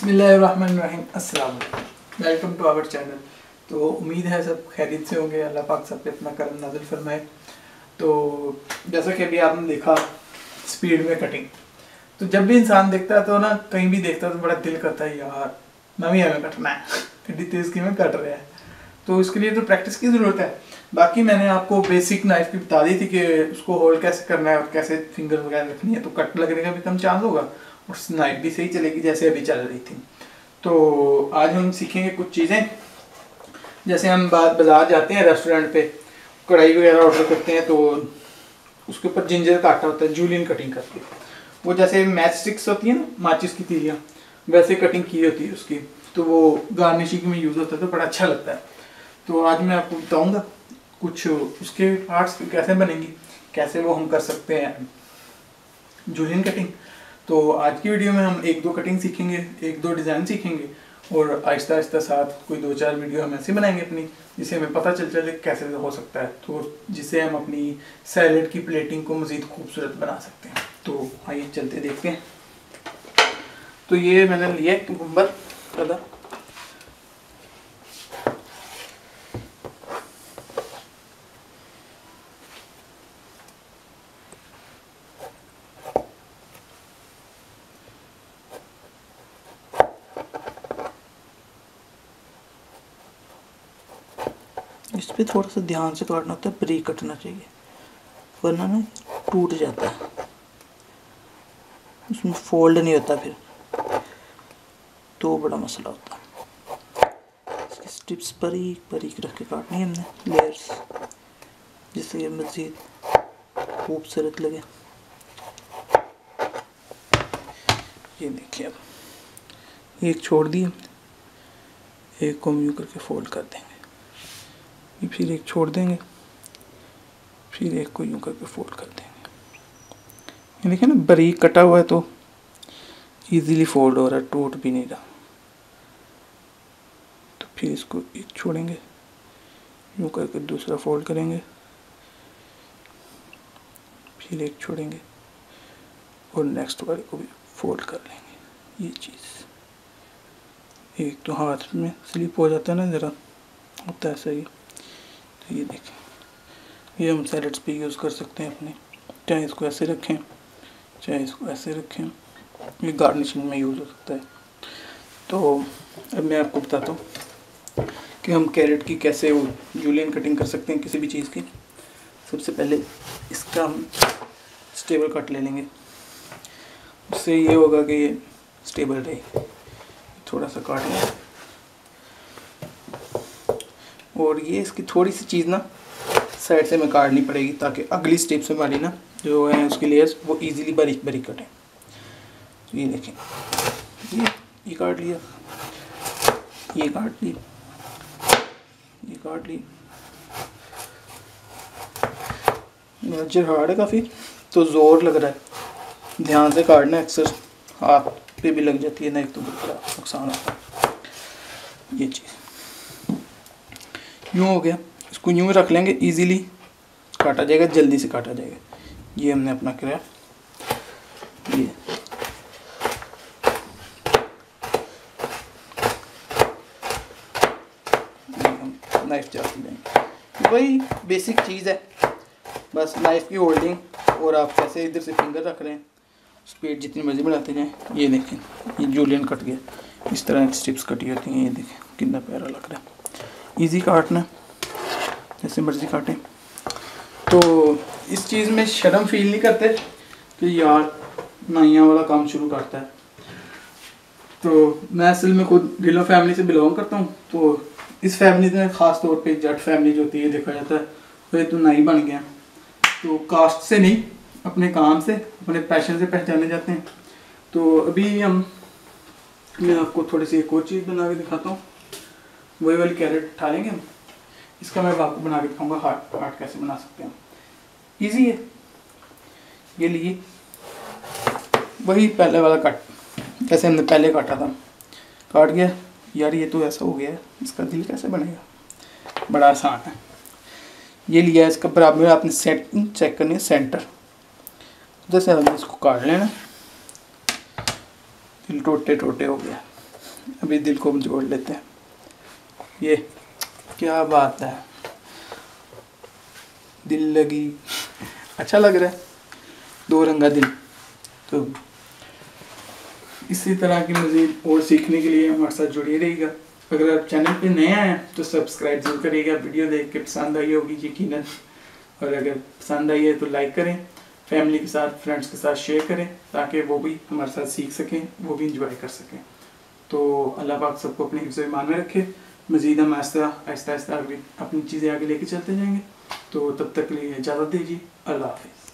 बिस्मिल्लाहिर्रहमानिर्रहीम। अस्सलाम welcome. To our channel. तो उम्मीद है सब खैरियत से होंगे। अल्लाह पाक सब पे अपना करम नाजिल फरमाए। तो जैसा कि अभी आपने देखा, स्पीड में कटिंग। तो जब भी इंसान देखता है तो ना, कहीं भी देखता है तो बड़ा दिल करता है, यार मैं भी हमें कटना है। एड्डी तेज़ की में कट रहा है। तो इसके लिए तो प्रैक्टिस की ज़रूरत है। बाकी मैंने आपको बेसिक नाइफ की बता दी थी कि उसको होल्ड कैसे करना है और कैसे फिंगर वगैरह रखनी है तो कट लगने का भी कम चांस होगा और नाइफ भी सही चलेगी जैसे अभी चल रही थी। तो आज हम सीखेंगे कुछ चीज़ें। जैसे हम बाज़ार जाते हैं रेस्टोरेंट पे, कढ़ाई वगैरह ऑर्डर करते हैं तो उसके ऊपर जिंजर काटा होता है जूलियन कटिंग करके। वो जैसे मैच स्टिक्स होती है ना, माचिस की तीलियाँ, वैसे कटिंग की होती है उसकी। तो वो गार्निशिंग में यूज़ होता है तो बड़ा अच्छा लगता है। तो आज मैं आपको बताऊँगा कुछ उसके आर्ट्स कैसे बनेंगी, कैसे वो हम कर सकते हैं। जूलियन कटिंग तो आज की वीडियो में हम एक दो कटिंग सीखेंगे, एक दो डिज़ाइन सीखेंगे और आहिस्ता आहिस्ता साथ कोई दो चार वीडियो हम ऐसे बनाएँगे अपनी, जिससे हमें पता चल चले कैसे हो सकता है तो जिससे हम अपनी सैलड की प्लेटिंग को मज़ीद खूबसूरत बना सकते हैं। तो आइए चलते देखते हैं। तो ये मैंने लिया है कुकुम्बर कदा इस पर थोड़ा सा ध्यान से काटना होता है ब्रेक कटना चाहिए, वरना ना टूट जाता है। उसमें फोल्ड नहीं होता फिर। तो बड़ा मसला होता है। इसकी स्टिप्स बारीक बारीक रख के काटनी है हमने लेयर्स जिससे ये मज़ीद खूबसूरत लगे। ये देखिए अब, एक छोड़ दिए एक को म्यू करके फोल्ड कर देंगे। ये फिर एक छोड़ देंगे। फिर एक को यूँ करके फोल्ड कर देंगे। ये देखिए ना, बारीक कटा हुआ है तो इजीली फोल्ड हो रहा है, टूट भी नहीं रहा। तो फिर इसको एक छोड़ेंगे, यूँ करके दूसरा फोल्ड करेंगे। फिर एक छोड़ेंगे और नेक्स्ट वाले को भी फोल्ड कर लेंगे, ये चीज़। एक तो हाथ में स्लिप हो जाता है ना ज़रा, होता है सही ये देखें। ये हम सैलड्स पे यूज़ कर सकते हैं अपने। चाहे इसको ऐसे रखें, चाहे इसको ऐसे रखें। ये गार्निशिंग में यूज़ हो सकता है। तो अब मैं आपको बताता हूँ कि हम कैरेट की कैसे जूलियन कटिंग कर सकते हैं किसी भी चीज़ की। सबसे पहले इसका हम स्टेबल कट ले लेंगे। उससे ये होगा कि ये स्टेबल रहे। थोड़ा सा काट लें। और ये इसकी थोड़ी सी चीज़ ना साइड से में काटनी पड़ेगी ताकि अगली स्टेप से हमारी ना जो है उसकी लेयर्स वो इजीली बारीक बारीक कटें। तो ये देखें। ये ये काट लिया। ये काट ली। ये काट ली। नज़र हार्ड है काफ़ी। तो ज़ोर लग रहा है। ध्यान से काटना अक्सर हाथ पे भी लग जाती है ना, एक तो बड़ा नुकसान होता है। ये चीज़। यूँ हो गया। इसको यूँ रख लेंगे इजीली काटा जाएगा, जल्दी से काटा जाएगा। ये हमने अपना कराया ये। नाइफ जाती लेंगे। वही बेसिक चीज़ है। बस नाइफ की होल्डिंग और आप कैसे इधर से फिंगर रख रहे हैं। स्पीड जितनी मर्ज़ी बढ़ाते जाएँ। ये देखें, ये जूलियन कट गया। इस तरह स्टिप्स कटी होती हैं, ये देखें, कितना प्यारा लग रहा है। इजी काटना जैसे मर्ज़ी काटें। तो इस चीज़ में शर्म फील नहीं करते कि यार नाइया वाला काम शुरू करता है। तो मैं असल में खुद ढिलो फैमिली से बिलोंग करता हूँ। तो इस फैमिली में ख़ास तौर पे जट फैमिली जो होती है देखा जाता है वह तो नाई बन गया। तो कास्ट से नहीं, अपने काम से, अपने पैशन से पहचाने जाते हैं। तो अभी हम, मैं आपको थोड़ी सी एक और चीज़ बना के दिखाता हूँ। वही वाली कैरेट उठा लेंगे हम। इसका मैं आपको बना के दिखाऊँगा हार्ट हार्ट कैसे बना सकते हैं इजी है। ये लिए। वही पहले वाला कट जैसे हमने पहले काटा था। काट गया। यार ये तो ऐसा हो गया। इसका दिल कैसे बनेगा? बड़ा आसान है। ये लिया इसका बराबर। आपने सेटिंग चेक करनी है सेंटर जैसे हमने इसको काट लेना। दिल टोटे टोटे हो गया। अभी दिल को हम जोड़ लेते हैं। ये क्या बात है? दिल लगी। अच्छा लग रहा है। दो रंगा दिल। तो इसी तरह की मज़ीद और सीखने के लिए हमारे साथ जुड़े रहिएगा। अगर आप चैनल पे नए हैं तो सब्सक्राइब ज़रूर करिएगा। वीडियो देख के पसंद आई होगी यकीनन। और अगर पसंद आई है तो लाइक करें। फैमिली के साथ, फ्रेंड्स के साथ शेयर करें, ताकि वो भी हमारे साथ सीख सकें, वो भी इंजॉय कर सकें। तो अल्लाह पाक सबको अपने हिफ्ज़ ईमान में रखे। मज़ीद हम आहिस्ता आहिस्ता आहिस्ता अपनी चीज़ें आगे लेके चलते जाएँगे। तो तब तक के लिए इजाज़त दीजिए। अल्लाह हाफिज़।